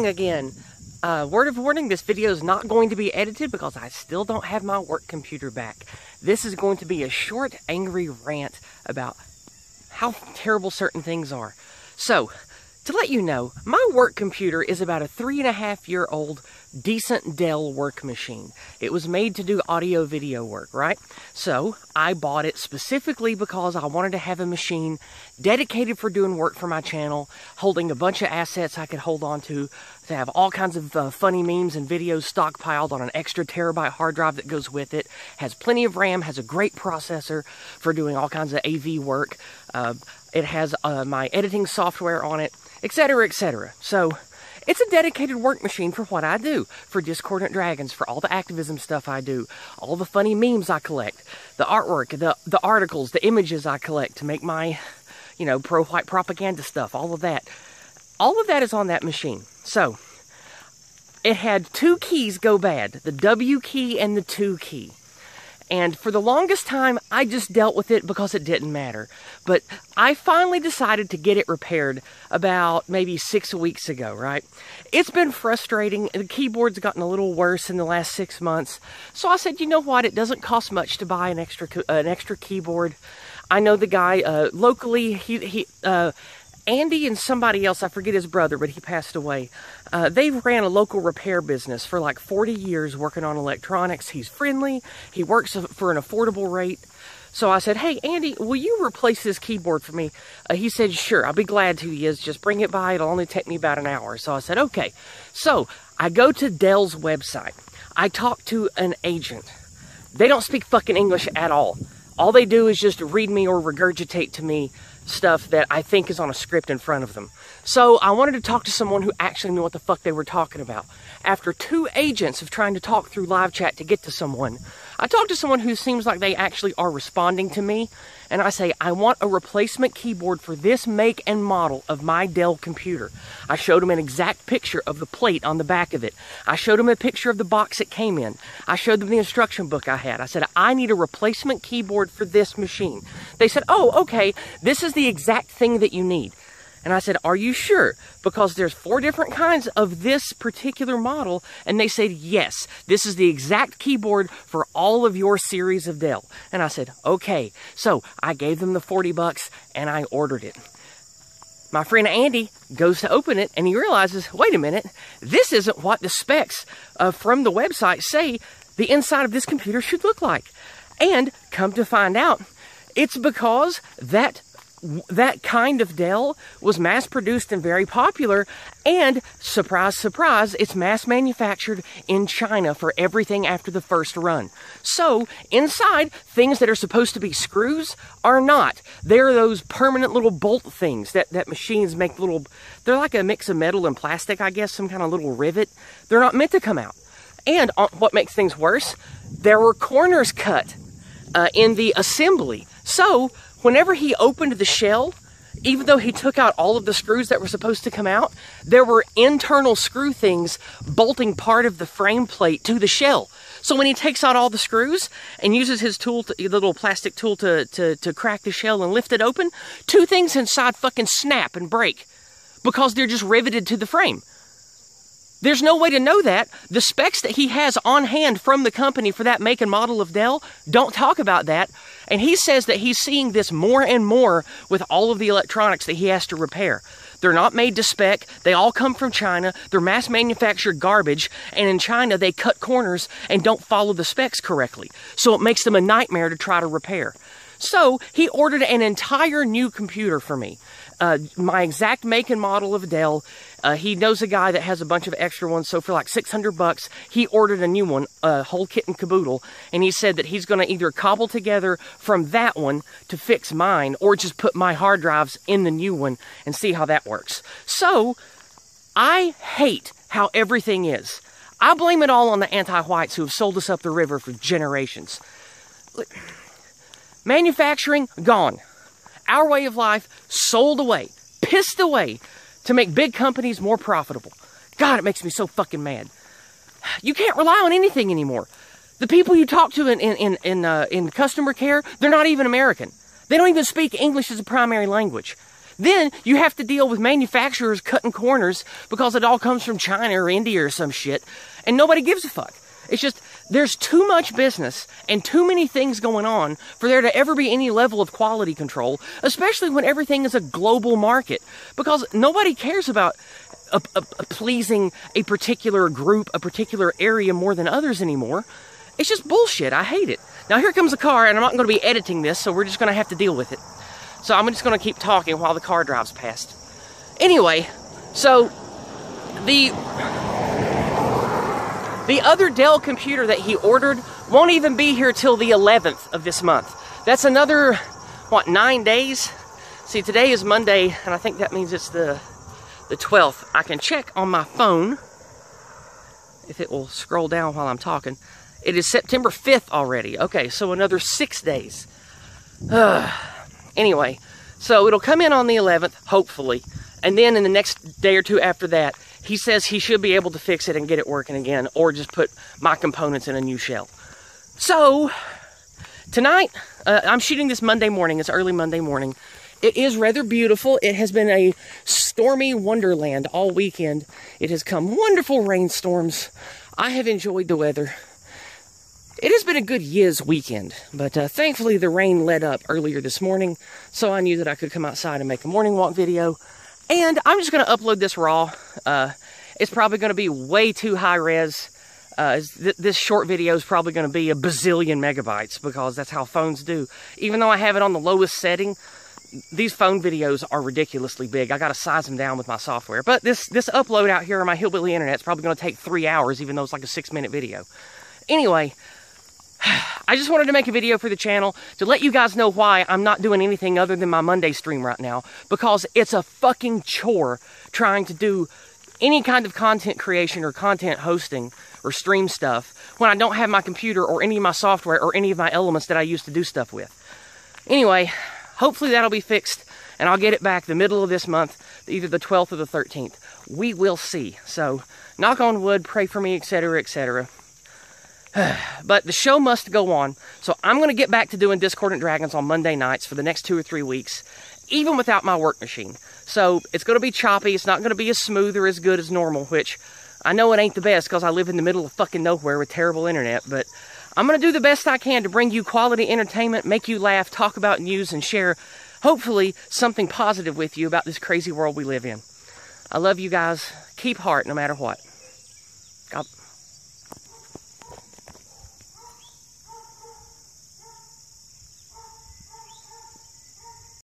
again. Uh, word of warning, this video is not going to be edited because I still don't have my work computer back. This is going to be a short, angry rant about how terrible certain things are. So, to let you know, my work computer is about a three and a half year old decent Dell work machine. It was made to do audio video work, right? So I bought it specifically because I wanted to have a machine dedicated for doing work for my channel, holding a bunch of assets I could hold on to, to have all kinds of uh, funny memes and videos stockpiled on an extra terabyte hard drive that goes with it, has plenty of RAM, has a great processor for doing all kinds of AV work. Uh, it has uh, my editing software on it etc., etc. So it's a dedicated work machine for what I do, for Discordant Dragons, for all the activism stuff I do, all the funny memes I collect, the artwork, the, the articles, the images I collect to make my, you know, pro-white propaganda stuff, all of that. All of that is on that machine. So, it had two keys go bad, the W key and the 2 key. And for the longest time, I just dealt with it because it didn't matter. But I finally decided to get it repaired about maybe six weeks ago, right? It's been frustrating. The keyboard's gotten a little worse in the last six months. So I said, you know what? It doesn't cost much to buy an extra, an extra keyboard. I know the guy uh, locally, he, he uh, Andy and somebody else, I forget his brother, but he passed away. Uh, they ran a local repair business for like 40 years working on electronics. He's friendly. He works for an affordable rate. So I said, hey, Andy, will you replace this keyboard for me? Uh, he said, sure, I'll be glad to. He is. Just bring it by. It'll only take me about an hour. So I said, okay. So I go to Dell's website. I talk to an agent. They don't speak fucking English at all. All they do is just read me or regurgitate to me stuff that I think is on a script in front of them. So I wanted to talk to someone who actually knew what the fuck they were talking about. After two agents of trying to talk through live chat to get to someone, I talked to someone who seems like they actually are responding to me, and I say, I want a replacement keyboard for this make and model of my Dell computer. I showed him an exact picture of the plate on the back of it. I showed him a picture of the box it came in. I showed them the instruction book I had. I said, I need a replacement keyboard for this machine. They said, oh, okay, this is the exact thing that you need. And I said, are you sure? Because there's four different kinds of this particular model. And they said, yes, this is the exact keyboard for all of your series of Dell. And I said, okay. So I gave them the 40 bucks and I ordered it. My friend Andy goes to open it and he realizes, wait a minute, this isn't what the specs uh, from the website say the inside of this computer should look like. And come to find out, it's because that that kind of Dell was mass produced and very popular. And surprise, surprise, it's mass manufactured in China for everything after the first run. So inside, things that are supposed to be screws are not. They're those permanent little bolt things that, that machines make little, they're like a mix of metal and plastic, I guess, some kind of little rivet. They're not meant to come out. And uh, what makes things worse, there were corners cut uh, in the assembly. So whenever he opened the shell, even though he took out all of the screws that were supposed to come out, there were internal screw things bolting part of the frame plate to the shell. So when he takes out all the screws and uses his tool, to, little plastic tool to, to, to crack the shell and lift it open, two things inside fucking snap and break because they're just riveted to the frame. There's no way to know that. The specs that he has on hand from the company for that make and model of Dell don't talk about that. And he says that he's seeing this more and more with all of the electronics that he has to repair. They're not made to spec. They all come from China. They're mass manufactured garbage. And in China, they cut corners and don't follow the specs correctly. So it makes them a nightmare to try to repair. So he ordered an entire new computer for me. Uh, my exact make and model of Dell. Uh, he knows a guy that has a bunch of extra ones, so for like 600 bucks, he ordered a new one, a whole kit and caboodle, and he said that he's going to either cobble together from that one to fix mine, or just put my hard drives in the new one and see how that works. So, I hate how everything is. I blame it all on the anti-whites who have sold us up the river for generations. Manufacturing, gone. Our way of life, sold away, pissed away to make big companies more profitable. God, it makes me so fucking mad. You can't rely on anything anymore. The people you talk to in, in, in, uh, in customer care, they're not even American. They don't even speak English as a primary language. Then you have to deal with manufacturers cutting corners because it all comes from China or India or some shit, and nobody gives a fuck. It's just there's too much business and too many things going on for there to ever be any level of quality control, especially when everything is a global market. Because nobody cares about a, a, a pleasing a particular group, a particular area more than others anymore. It's just bullshit. I hate it. Now here comes a car, and I'm not going to be editing this, so we're just going to have to deal with it. So I'm just going to keep talking while the car drives past. Anyway, so the the other Dell computer that he ordered won't even be here till the 11th of this month. That's another what nine days. See, today is Monday, and I think that means it's the the 12th. I can check on my phone if it will scroll down while I'm talking. It is September 5th already. Okay, so another six days. Anyway, so it'll come in on the 11th, hopefully. And then in the next day or two after that, he says he should be able to fix it and get it working again, or just put my components in a new shell. So, tonight, uh, I'm shooting this Monday morning. It's early Monday morning. It is rather beautiful. It has been a stormy wonderland all weekend. It has come wonderful rainstorms. I have enjoyed the weather. It has been a good Yizz weekend, but uh, thankfully the rain let up earlier this morning, so I knew that I could come outside and make a morning walk video. And I'm just going to upload this raw. Uh, it's probably going to be way too high res. Uh, th this short video is probably going to be a bazillion megabytes because that's how phones do. Even though I have it on the lowest setting, these phone videos are ridiculously big. I got to size them down with my software. But this this upload out here on my hillbilly internet is probably going to take three hours, even though it's like a six minute video. Anyway, I just wanted to make a video for the channel to let you guys know why I'm not doing anything other than my Monday stream right now. Because it's a fucking chore trying to do any kind of content creation or content hosting or stream stuff when I don't have my computer or any of my software or any of my elements that I use to do stuff with. Anyway, hopefully that'll be fixed and I'll get it back the middle of this month, either the 12th or the 13th. We will see. So, knock on wood, pray for me, etc., etc. but the show must go on. So I'm going to get back to doing Discordant Dragons on Monday nights for the next two or three weeks, even without my work machine. So it's going to be choppy. It's not going to be as smooth or as good as normal, which I know it ain't the best because I live in the middle of fucking nowhere with terrible internet, but I'm going to do the best I can to bring you quality entertainment, make you laugh, talk about news, and share, hopefully, something positive with you about this crazy world we live in. I love you guys. Keep heart no matter what. God.